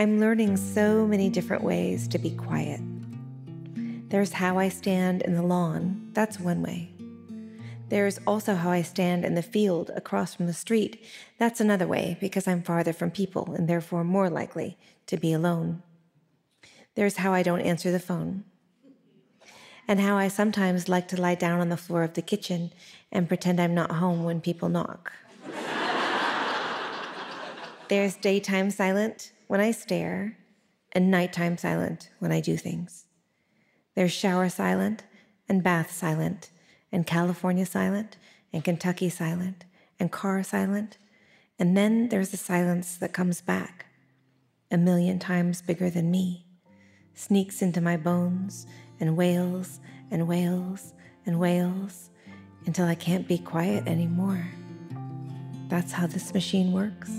I'm learning so many different ways to be quiet. There's how I stand in the lawn, that's one way. There's also how I stand in the field across from the street, that's another way because I'm farther from people and therefore more likely to be alone. There's how I don't answer the phone, and how I sometimes like to lie down on the floor of the kitchen and pretend I'm not home when people knock. There's daytime silent when I stare, and nighttime silent when I do things. There's shower silent, and bath silent, and California silent, and Kentucky silent, and car silent, and then there's the silence that comes back, a million times bigger than me, sneaks into my bones, and wails, and wails, and wails, until I can't be quiet anymore. That's how this machine works.